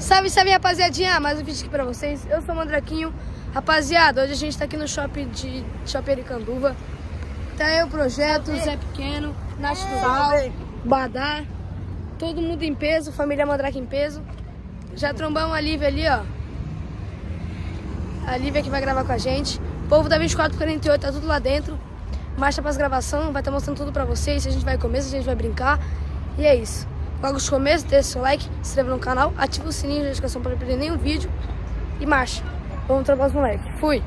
Salve, salve, rapaziadinha! Mais um vídeo aqui pra vocês. Eu sou o Mandraquinho. Rapaziada, hoje a gente tá aqui no shopping de Shopping Aricanduva. Tá aí o projeto, Zé Pequeno, Nath Duval, Badar. Todo mundo em peso, família Mandrake em peso. Já trombamos a Lívia ali, ó. A Lívia que vai gravar com a gente. O povo da 2448 tá tudo lá dentro. Marcha pras gravações, vai estar tá mostrando tudo pra vocês. Se a gente vai comer, se a gente vai brincar. E é isso. Logo de começo, deixa seu like, se inscreva no canal, ativa o sininho de notificação para não perder nenhum vídeo e marcha. Vamos trabalhar os moleques. Fui!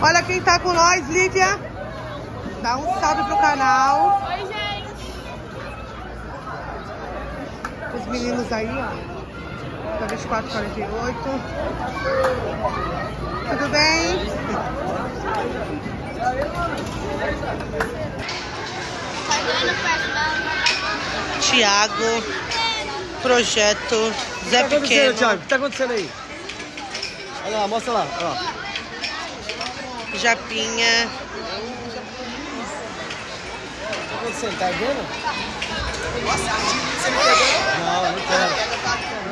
Olha quem tá com nós, Lívia. Dá um salve pro canal. Oi, gente. Os meninos aí, ó da 2448. Tudo bem? Tiago, projeto Zé O que tá Pequeno. Thiago? O que tá acontecendo aí? Olha lá, mostra lá. Ó. Japinha. O que tá acontecendo? Tá vendo? Não, não quero.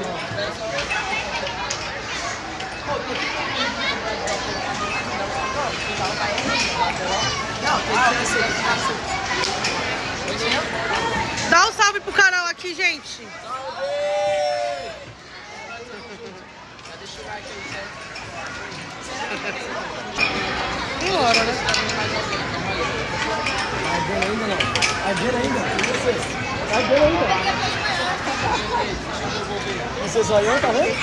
Dá um salve pro canal aqui, gente. Tem hora, né? Vendo ainda não? Vendo ainda? Vendo ainda? Você zoião, tá vendo?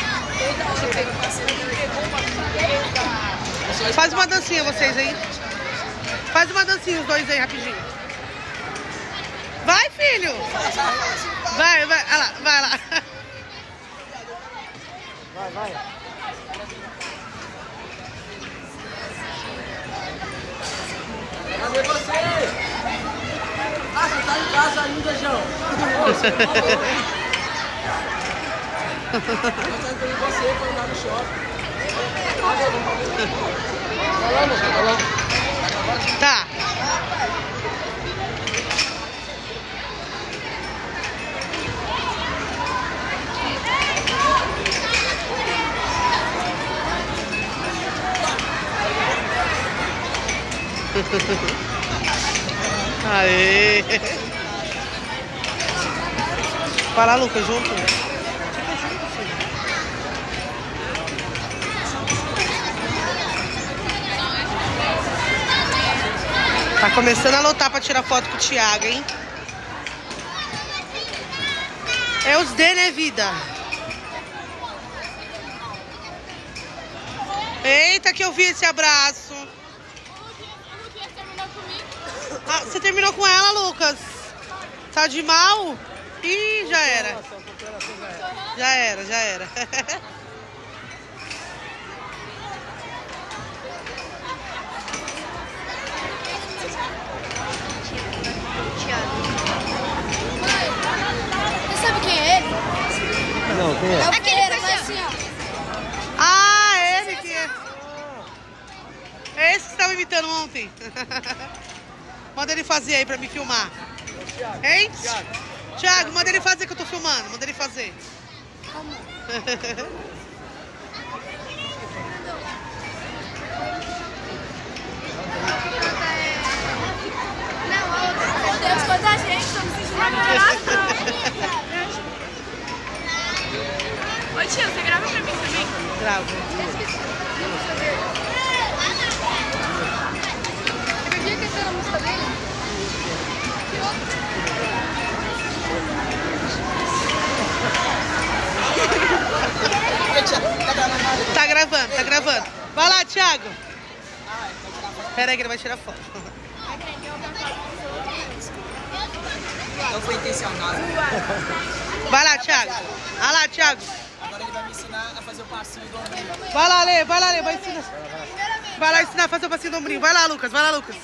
Faz uma dancinha vocês aí. Faz uma dancinha os dois aí rapidinho. Vai, filho! Vai, vai, olha lá, vai lá. Vai, vai. Cadê você? Ah, você tá em casa ainda, João. Você tá com você pra andar no shopping. Vai lá, vai lá. Tá. Aê! Lá, Lucas, junto, começando a lotar pra tirar foto com o Thiago, hein? É os D, né, vida? Eita, que eu vi esse abraço. Ah, você terminou com ela, Lucas? Tá de mal? Ih, já era. Já era, já era. Você sabe quem é ele? Não, quem é? É Pereira, mas assim, ó. Ah, ele que é. É esse que você tava imitando ontem. manda ele fazer aí pra me filmar. Hein? Thiago, manda ele fazer que eu tô filmando. Manda ele fazer. Meu Deus, quanta gente. Me sentindo aglomerado. Oi, tio, você grava pra mim música dele? Tá gravando, tá gravando. Vai lá, Thiago. Pera aí que ele vai tirar foto. Não foi intencional. Vai lá, Thiago. Vai lá, Thiago. Ensinar a fazer o passinho do ombro. Vai lá, Lê, vai lá, Lê, vai ensinar. Vai lá ensinar a fazer o passinho do ombrinho. Vai lá, Lucas, vai lá, Lucas.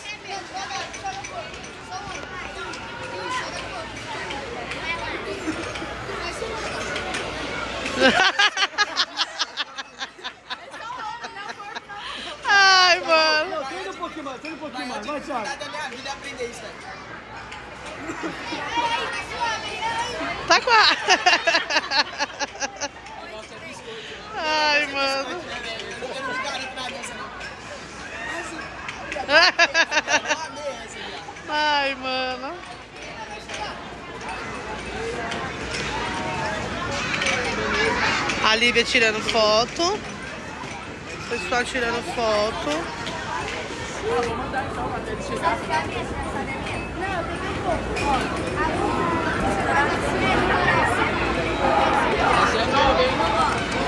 pouquinho mais, senta um pouquinho mais. Vai, Thiago. vontade da minha vida é aprender isso, velho. Tá com a... Ai, mano. Eu não me garanto na dança, não. Eu amei essa, viado. Ai, mano. A Lívia tirando foto. Pessoal tirando foto.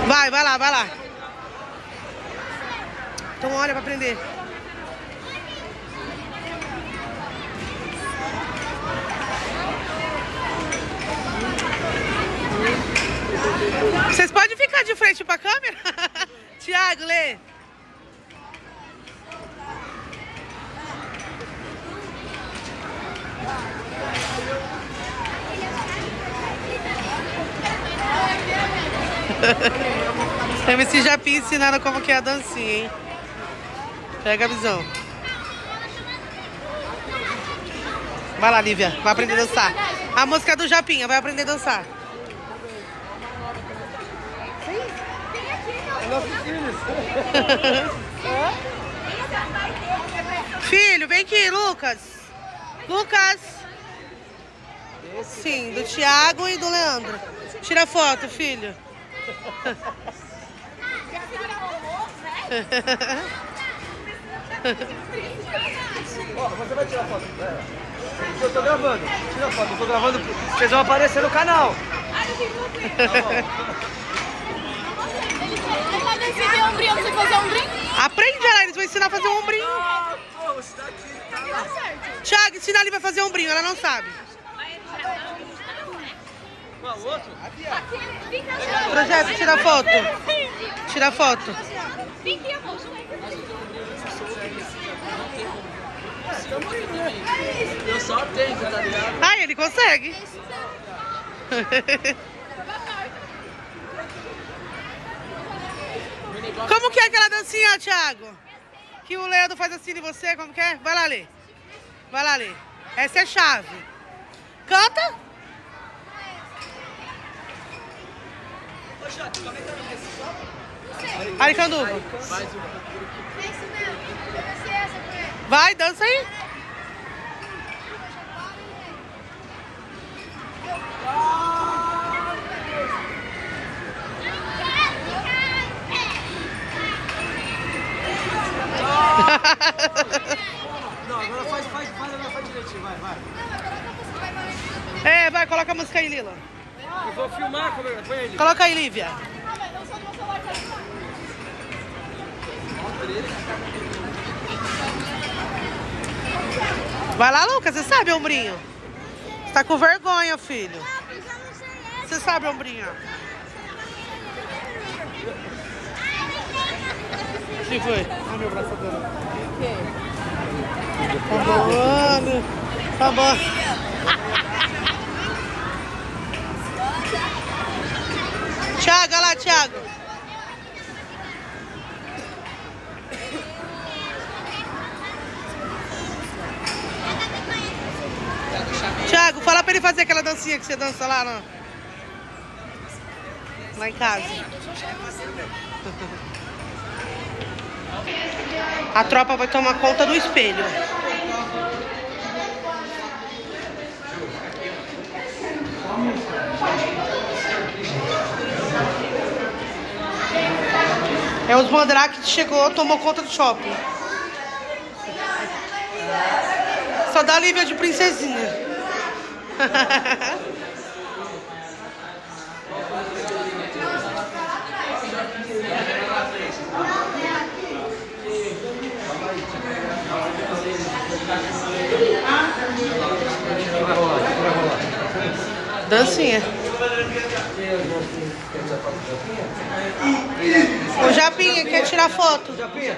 Vai, vai lá, vai lá. Então olha pra aprender. Vocês ficar de frente pra câmera? Tiago, lê. MC Japim ensinando como que é a dancinha, hein? Pega a visão. Vai lá, Lívia. Vai aprender a dançar. A música do Japinha. Vai aprender a dançar. Filho, vem aqui, Lucas. Lucas. Sim, do Thiago e do Leandro. Tira foto, filho. Ó, você vai tirar foto. Eu tô gravando. Tira foto, eu tô gravando. Vocês vão aparecer no canal. Tá você fazer brinco? Aprende, ela. Eles vão ensinar a fazer um ombrinho. Ah, pô, você tá aqui, tá. Thiago, ensina ali vai fazer um ombrinho. Ela não sabe. Qual outro? Projeto, tira foto. Tira foto. Eu só tenho, tá ligado? Ai, ele consegue. Como que é aquela dancinha, Thiago? Que o Leandro faz assim de você, como que é? Vai lá, Lê. Vai lá, Lê. Essa é a chave. Canta. Aricanduva. Vai, dança aí. Não, agora faz, faz, faz, agora faz direitinho, vai, vai. É, vai, coloca a música aí, Lila. Eu vou filmar, põe ele. Coloca aí, Lívia. Vai lá, Lucas, você sabe, ombrinho? Você tá com vergonha, filho. Você sabe, ombrinho? O que foi? Ai, meu braço tá dando. Tá bom, tá bom. Thiago, olha lá, Thiago. Thiago, fala pra ele fazer aquela dancinha que você dança lá, no... lá em casa. A tropa vai tomar conta do espelho. É os Mandrake que chegou, tomou conta do shopping. Só dá Lívia de princesinha. Dancinha. O Japinha quer tirar foto. Japinha.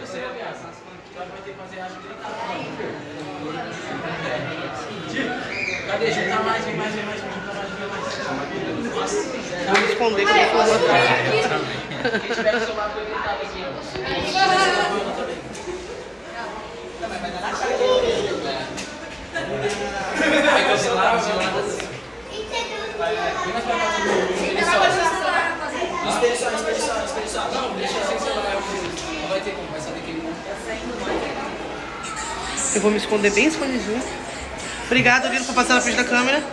Cadê? Junta mais, vem mais, vem mais, junta mais, vem mais. Vou me esconder que eu vou filmar. Quem tiver. Eu vou me esconder bem escondidinho. Obrigada, Lino, por passar na frente da câmera.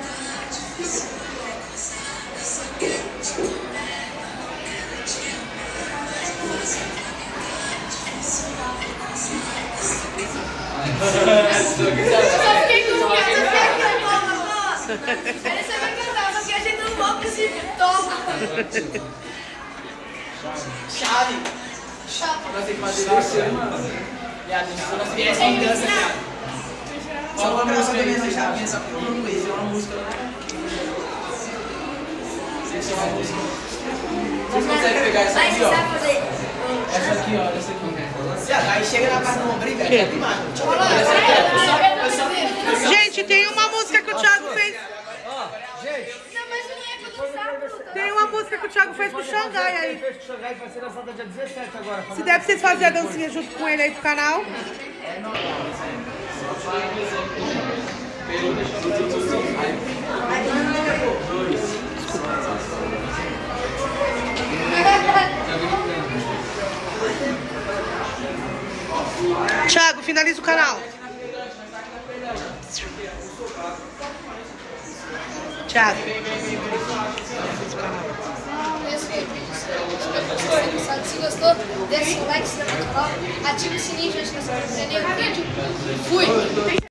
Esse toma. Chave. Viado, se viesse em dança, viado. Só uma música aí, essa chavinha, só que eu não conheço, é uma música. Tem que ser uma música. Vocês conseguem pegar essa aqui, ó? Essa aqui, ó, essa aqui. Viado, aí chega na parte do ombro, velho, é demais. Gente, tem uma música que o Thiago fez. Não, mas não é pra dançar, puta. Tem uma música que o Thiago fez com o Xangai aí. Fez com o Xangai vai ser lançada dia 17 agora. Se der pra vocês fazerem a dancinha junto com ele aí pro canal. Thiago, finaliza o canal. Thiago. Foi o vídeo. Tenham gostado. Se gostou, deixa o like, se inscreva no canal, ativa o sininho, pra você não perder nenhum vídeo. Fui!